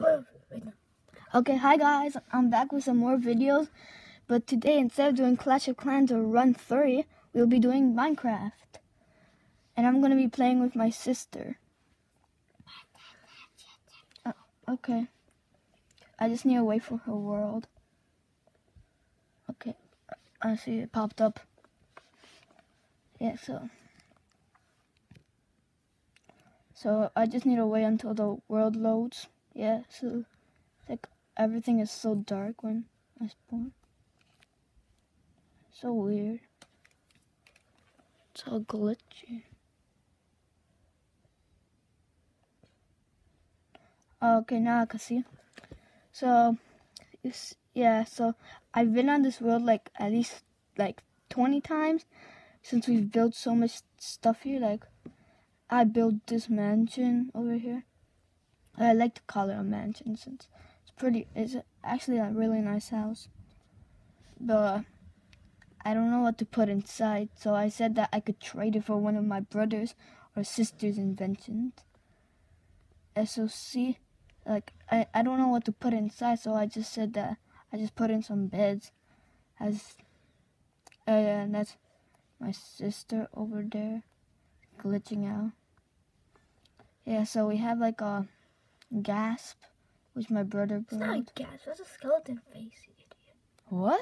Okay, hi guys, I'm back with some more videos, but today instead of doing Clash of Clans or Run 3, we'll be doing Minecraft. And I'm gonna be playing with my sister. Uh, okay. I just need to wait for her world. Okay, I see it popped up. Yeah, so. So I just need to wait until the world loads. Yeah, so like everything is so dark when I spawn. So weird. It's all glitchy. Oh, okay, now I can see. So, yeah, so I've been on this world like at least like 20 times since we've built so much stuff here. Like, I built this mansion over here. I like to call it a mansion since it's pretty, it's actually a really nice house. But I don't know what to put inside, so I said that I could trade it for one of my brother's or sister's inventions. SOC like I, I don't know what to put inside so I just said that I just put in some beds as uh, and that's my sister over there glitching out yeah so we have like a gasp which my brother It's not a built ghast, that's a skeleton face, you idiot. what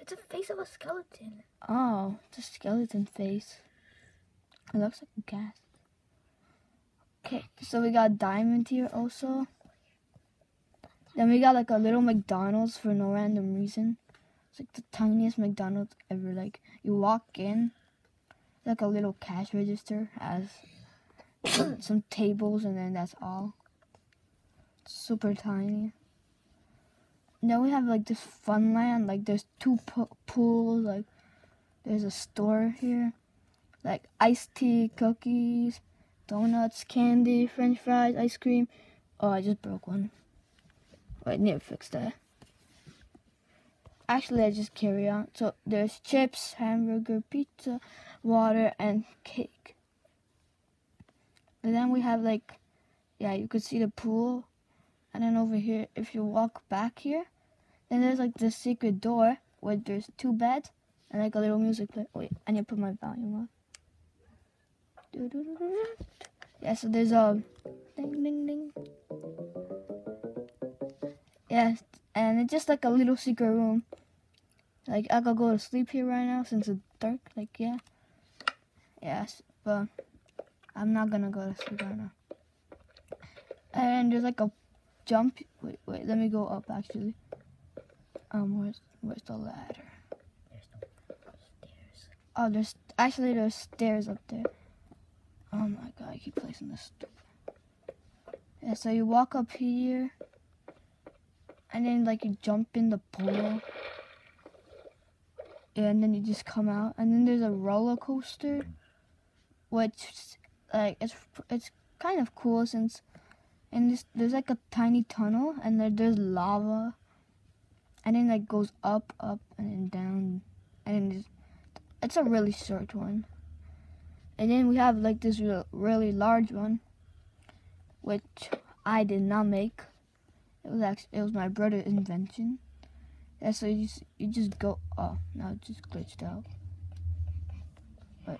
It's a face of a skeleton. oh it's a skeleton face it looks like a ghast okay so we got diamond here also then we got like a little McDonald's for no random reason. It's like the tiniest McDonald's ever. Like you walk in, like a little cash register has some tables and then that's all. Super tiny. Now we have like this fun land. Like there's two po- pools. Like there's a store here. Like iced tea, cookies, donuts, candy, French fries, ice cream. Oh, I just broke one. Wait, I need to fix that. Actually, I just carry on. So there's chips, hamburger, pizza, water, and cake. And then we have like, yeah, you could see the pool. And then over here, if you walk back here, then there's like this secret door where there's two beds and like a little music play. Wait, I need to put my volume up. Yeah, so there's a ding ding ding. Yeah, and it's just like a little secret room. Like I could go to sleep here right now since it's dark. Like yeah, yes, but I'm not gonna go to sleep right now. And there's like a jump. Wait, wait, let me go up actually. Um, where's where's the ladder? There's no stairs. Oh, there's actually there's stairs up there. Oh my god, I keep placing this. Yeah, so you walk up here, and then like you jump in the pool. Yeah, and then you just come out, and then there's a roller coaster, which like it's it's kind of cool since, and this there's like a tiny tunnel, and there, there's lava, and then like goes up, up, and then down, and then it's a really short one. And then we have like this real, really large one, which I did not make. It was actually it was my brother's invention. Yeah, so you just, you just go. Oh, no, it just glitched out. But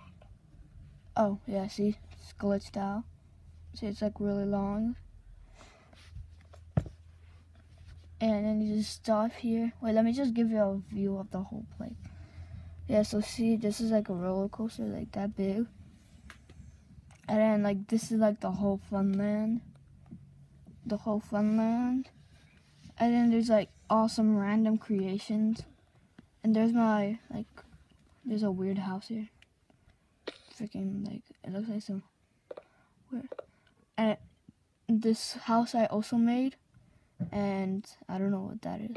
oh yeah, see, it's glitched out. See, it's like really long. And then you just stop here. Wait, let me just give you a view of the whole place. Yeah, so see, this is like a roller coaster, like that big. And then like this is like the whole fun land. The whole fun land. And then there's like awesome random creations. And there's my like there's a weird house here. Freaking like it looks like some weird and this house I also made and I don't know what that is.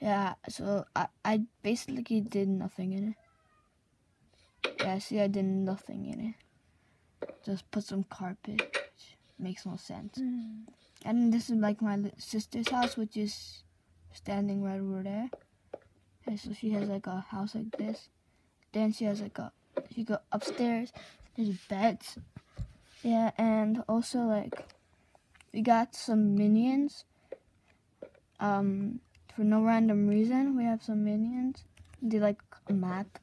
Yeah, so I, I basically did nothing in it. Yeah, see, I did nothing in it. Just put some carpet, which makes no sense. Mm. And this is like my sister's house, which is standing right over there. And so she has like a house like this. Then she has like a, she go upstairs. There's beds. Yeah, and also like, we got some minions. Um, for no random reason, we have some minions. They like a map.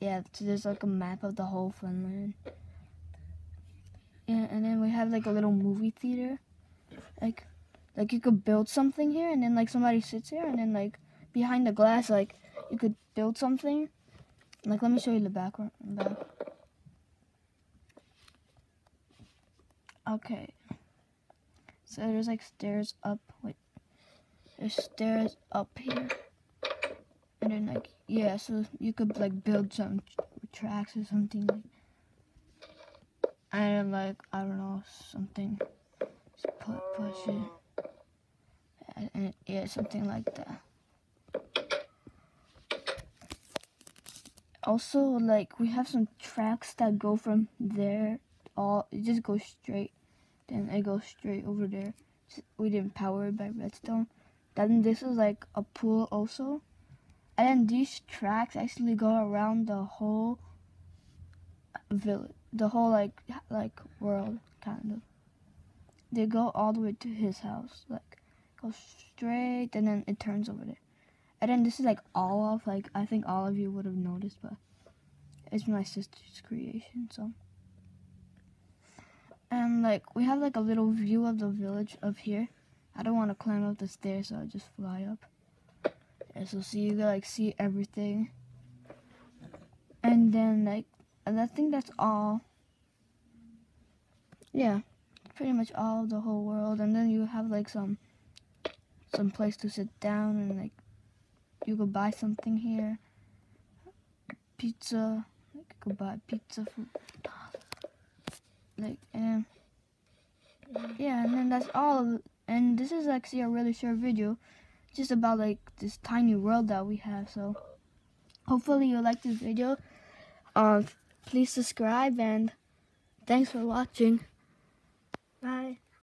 Yeah, so there's like a map of the whole Funland. Yeah, and then we have like a little movie theater. Like, like you could build something here, and then like somebody sits here, and then like behind the glass, like you could build something. Like, let me show you the background. Back. Okay. So there's like stairs up. Wait. There's stairs up here. And then like yeah, so you could like build some tracks or something like and like I don't know something just put push it and, yeah something like that. Also like we have some tracks that go from there all it just goes straight then it goes straight over there. We didn't power it by redstone. Then this is like a pool also. And then these tracks actually go around the whole village, the whole like like world kind of. They go all the way to his house, like go straight, and then it turns over there. And then this is like all of like I think all of you would have noticed, but it's my sister's creation, so. And like we have like a little view of the village up here. I don't want to climb up the stairs, so I just fly up. Yeah, so see you like see everything. And then like and I think that's all. Yeah, pretty much all the whole world. And then you have like some some place to sit down and like you could buy something here. Pizza. Like you could buy pizza for like and yeah and then that's all and this is actually a really short video just about like this tiny world that we have so hopefully you like this video. Um please subscribe and thanks for watching. Bye